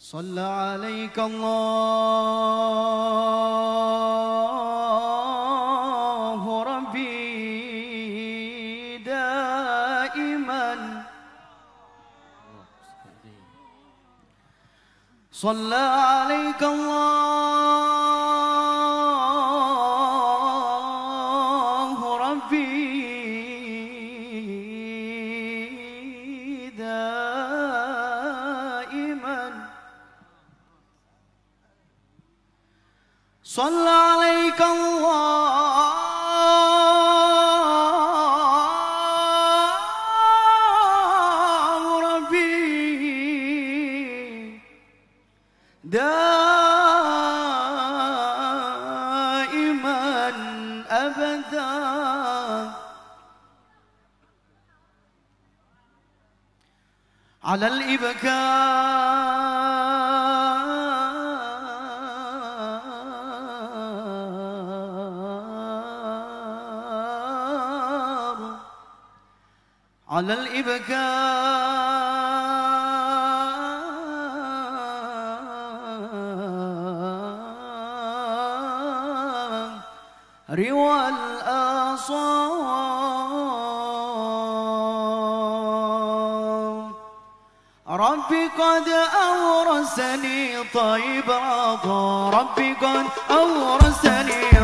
صلى عليك الله ربي دائما. صلى عليك الله صلى عليك الله. ربي دائما أبدا. على الإبكار على الإبكار والآصال ربي قد أورثني طيب رضا ربي قد أورثني